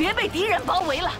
别被敌人包围了。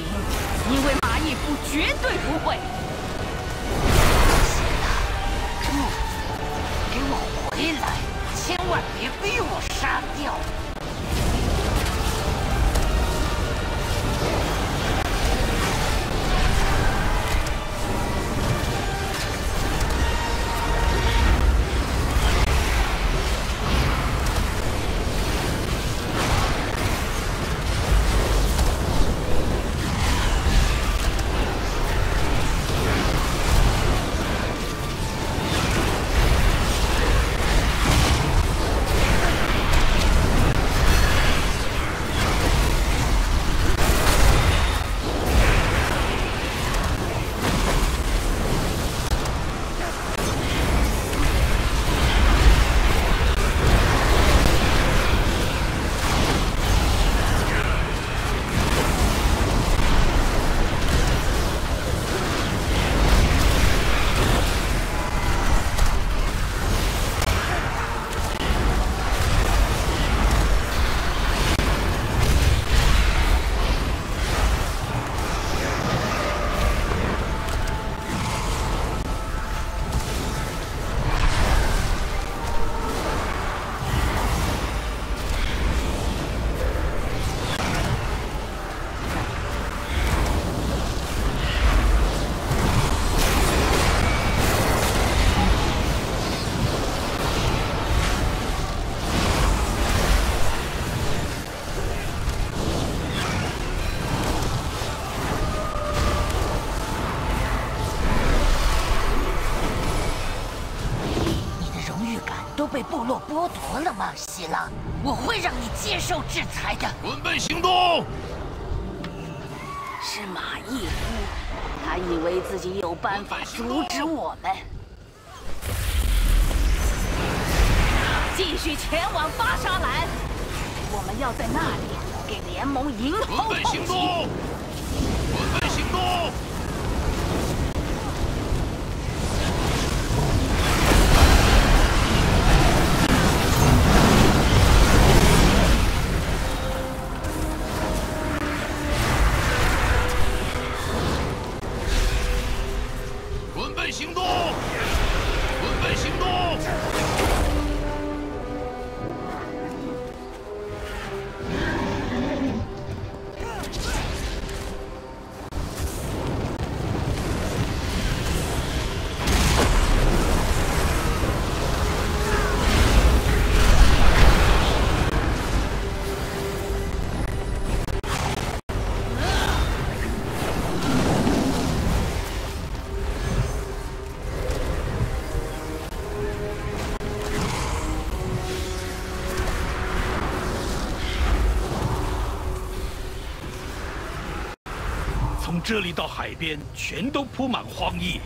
下都被部落剥夺了吗，希拉？我会让你接受制裁的。准备行动！是马义夫，他以为自己有办法阻止我们。继续前往巴沙兰，我们要在那里给联盟迎准头痛击。备行动！准备行动！这里到海边，全都铺满荒野。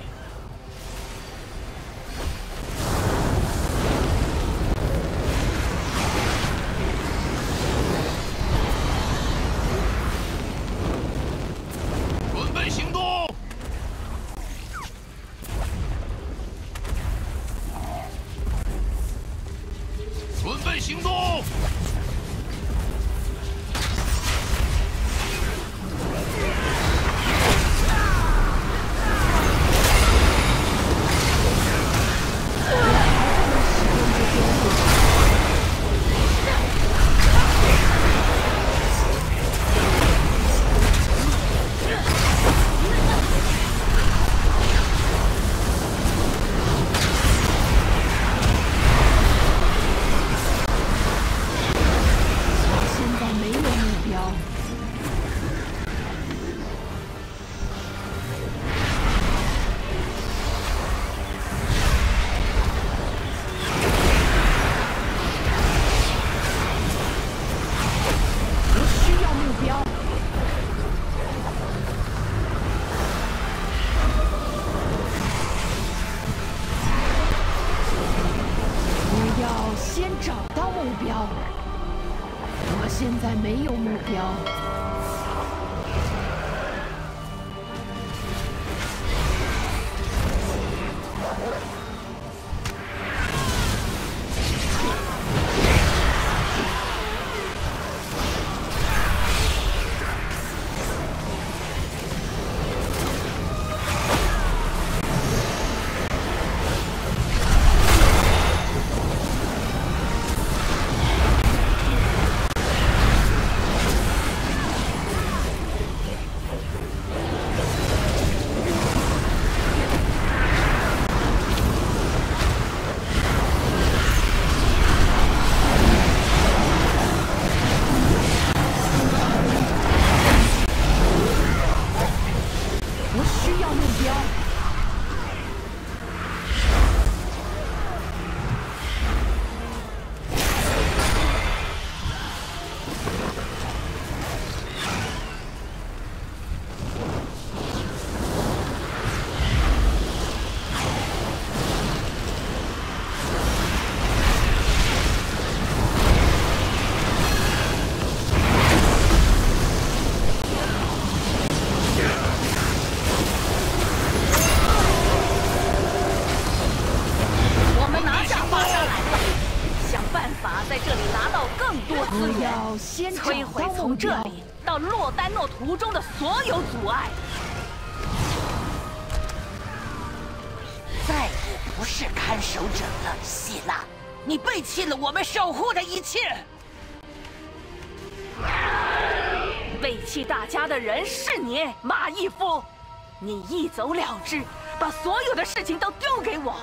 这。里到洛丹诺途中的所有阻碍。再也不是看守者了，希拉，你背弃了我们守护的一切。背弃大家的人是你，马义夫，你一走了之，把所有的事情都丢给我。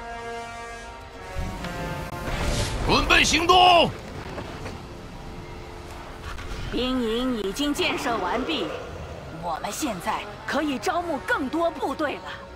准备行动！兵营已经建设完毕，我们现在可以招募更多部队了。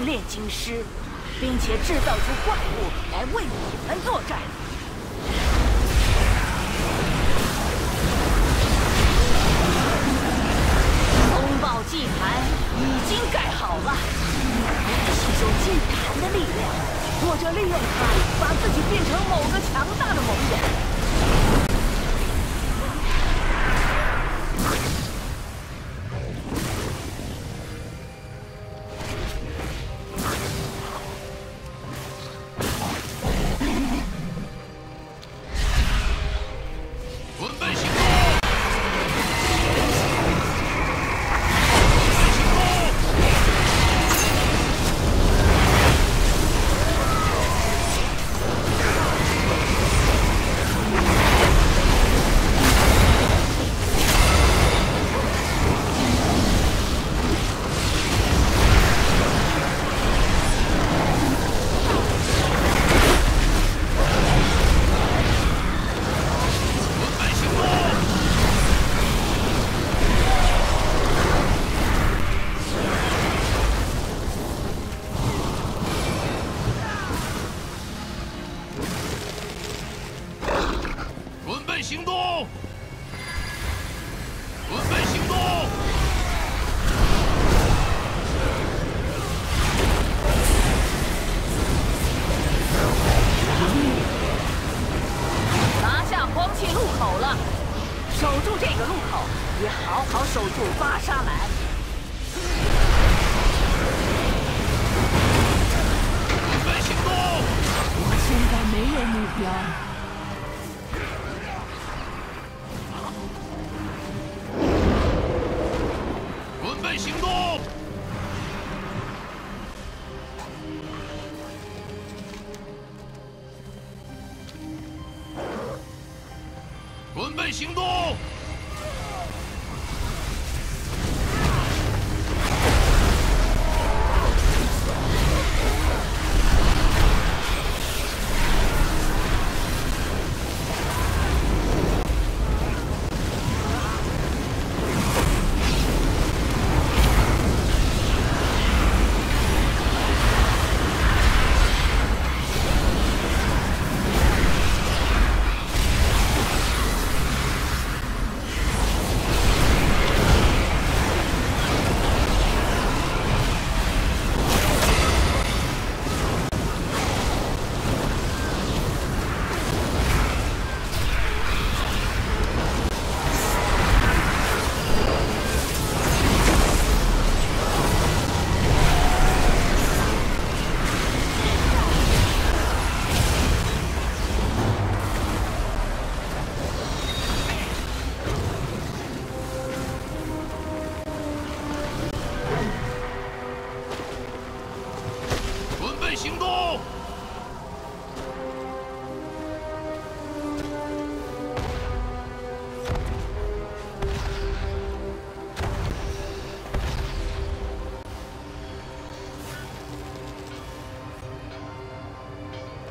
炼金师，并且制造出怪物来喂我。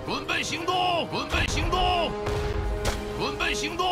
准备行动！准备行动！准备行动！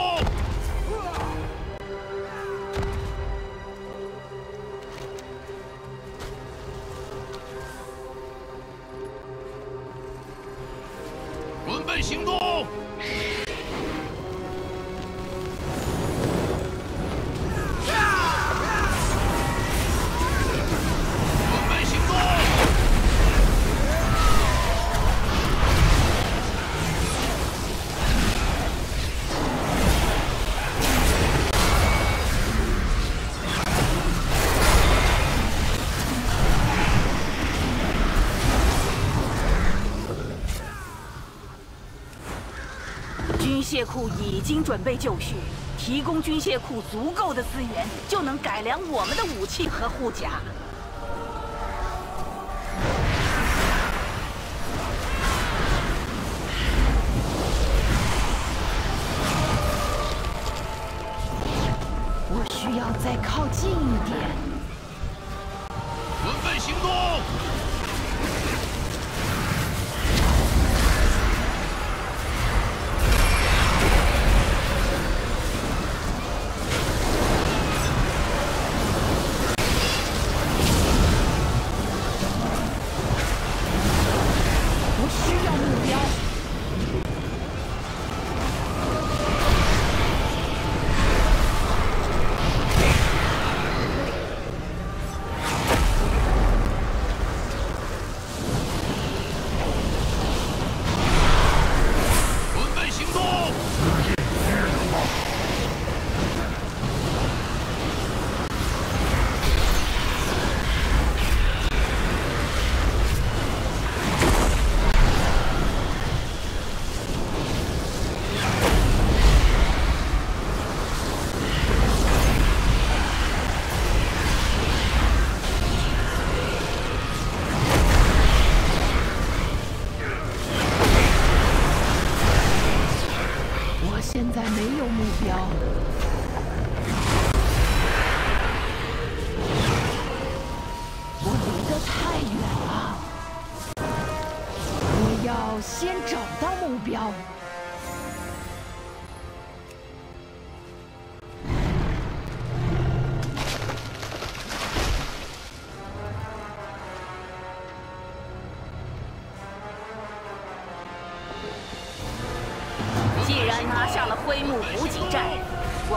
库已经准备就绪，提供军械库足够的资源，就能改良我们的武器和护甲。我需要再靠近一点。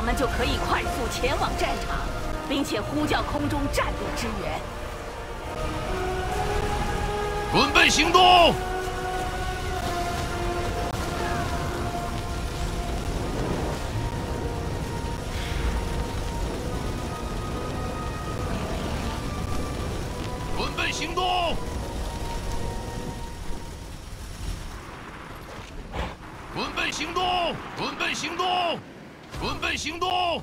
我们就可以快速前往战场，并且呼叫空中战队支援。准备行动！准备行动！准备行动！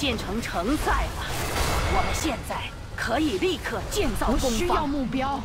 建成城寨了，我们现在可以立刻建造我工需要。目标。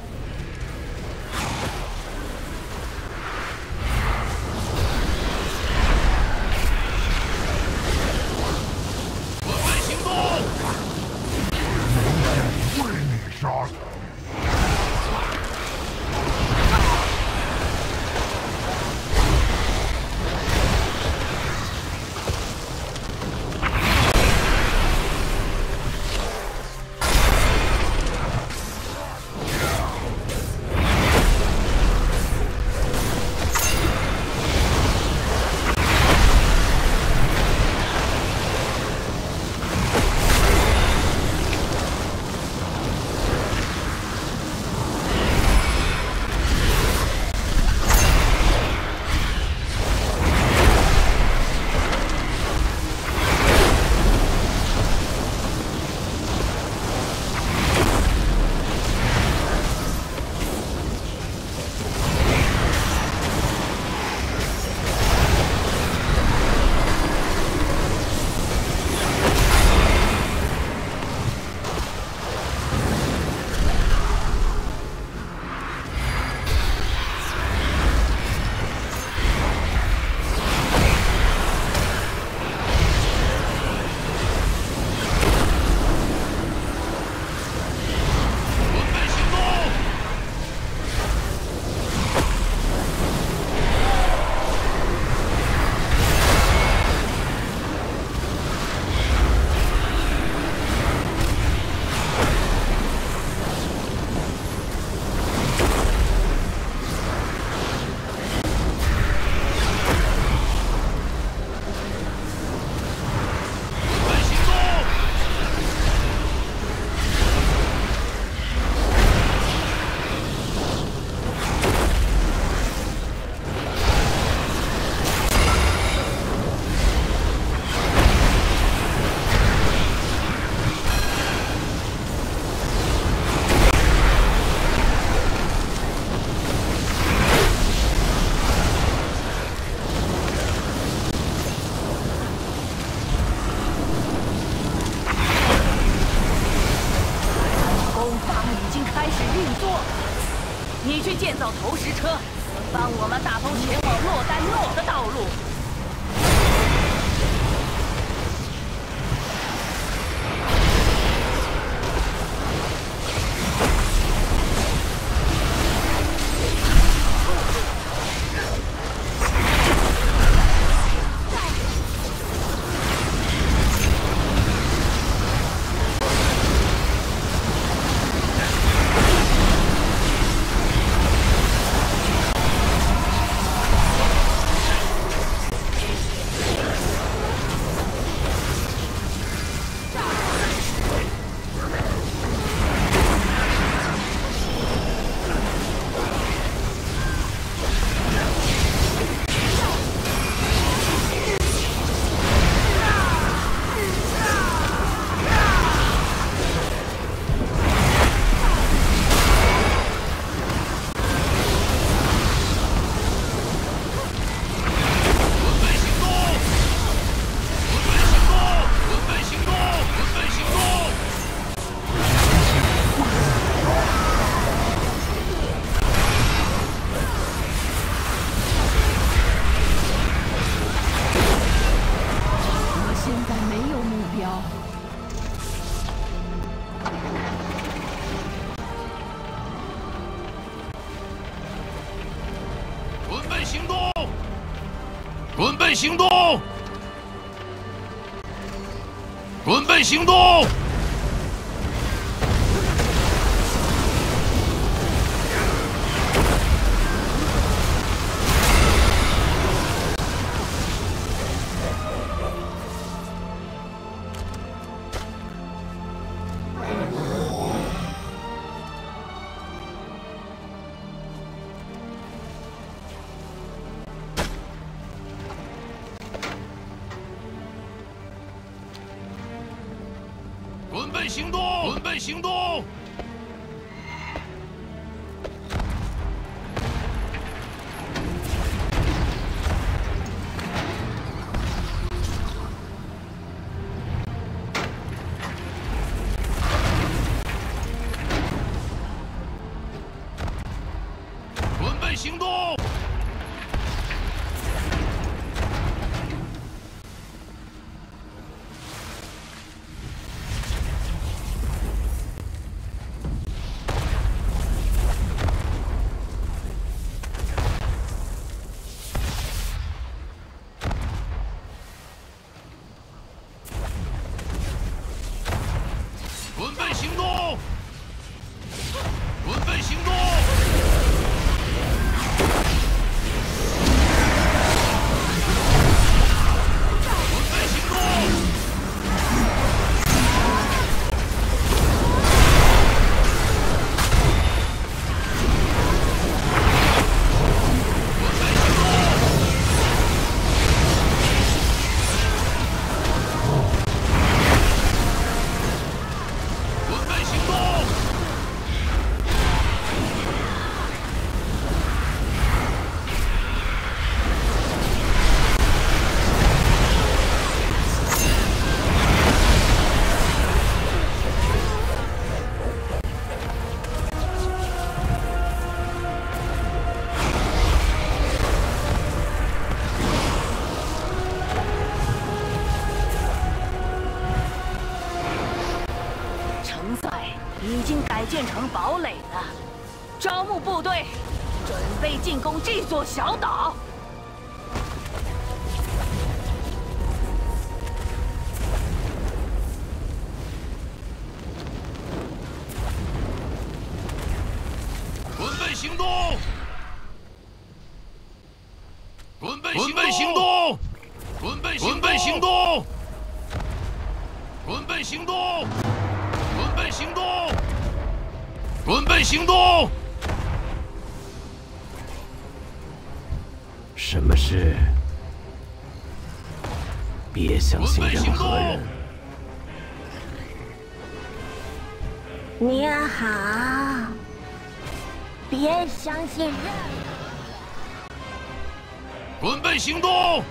你去建造投石车，帮我们打通前往洛丹诺的道路。行动！准备行动！备行动！准备行动！行动！准备准备行动！准备行动！准备行动！准备行动！什么事？别相准信任备行动何人！！你好，别相信任。准备行动！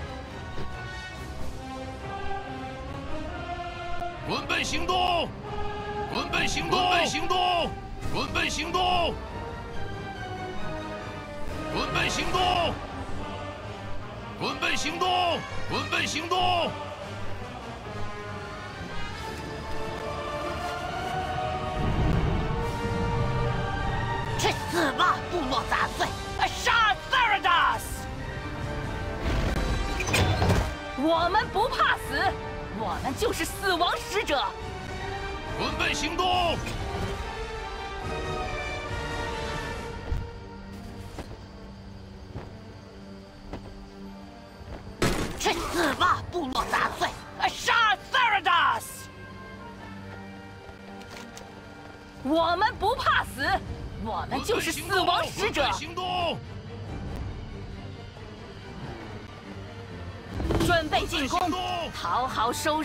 准备行动！准备行动！准备行动！准备行动！准备行动！准备行动！准备行动！去死吧，部落杂碎！我们不怕死，我们就是死亡使者。准备行动！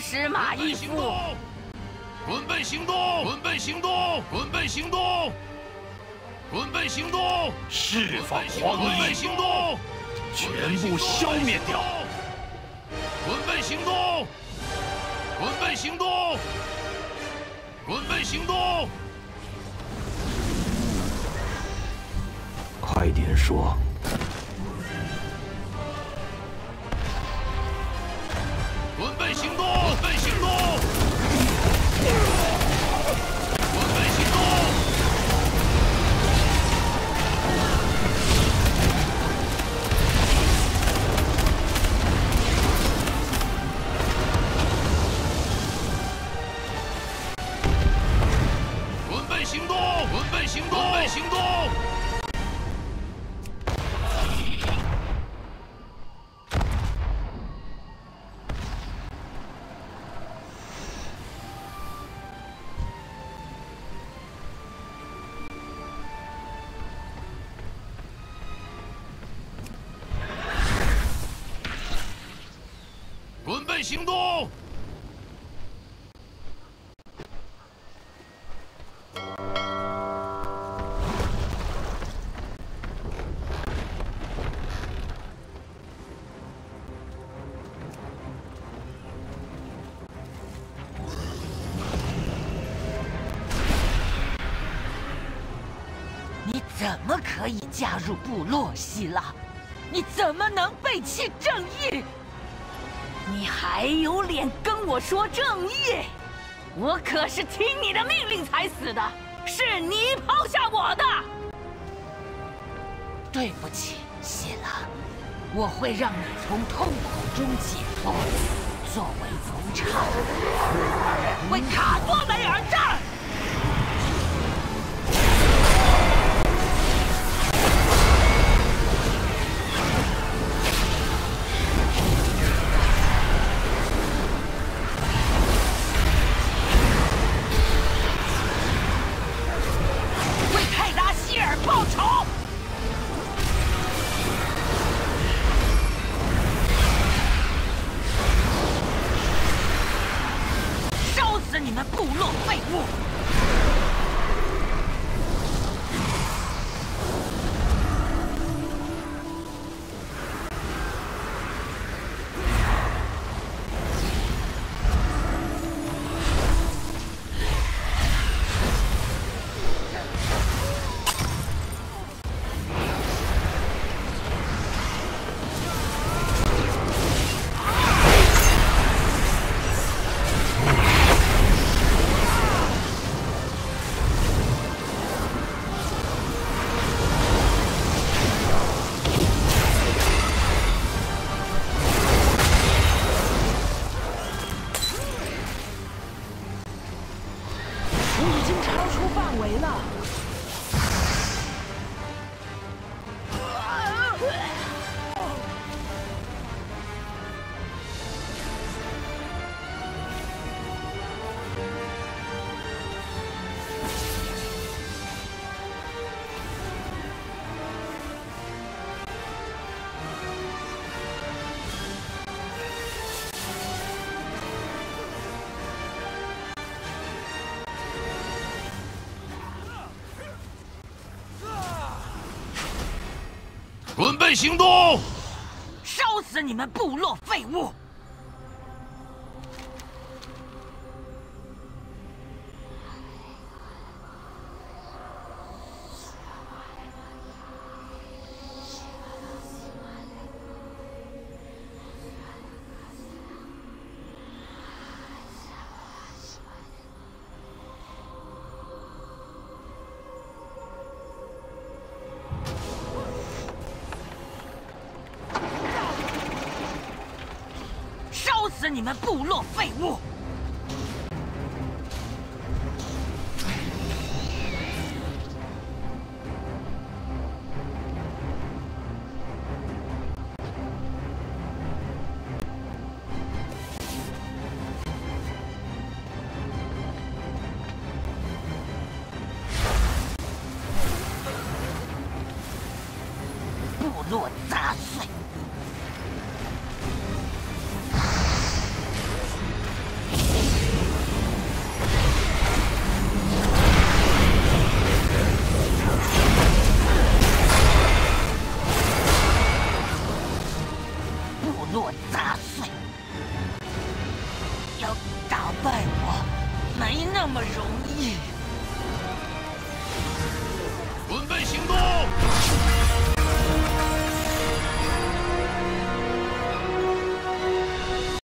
好收拾马准备义夫。行动！准备行动！准备行动！准备行动！准备行动！释放准荒备，行动！全部消灭掉！准备行动！准备行动！准备行动！快点说！行动！你怎么可以加入部落，希拉？你怎么能背弃正义？你还有脸跟我说正义？我可是听你的命令才死的，是你抛下我的。对不起，希拉，我会让你从痛苦中解脱，作为族长，为卡多梅而战。不行动！烧死你们部落废物！死你们部落废物！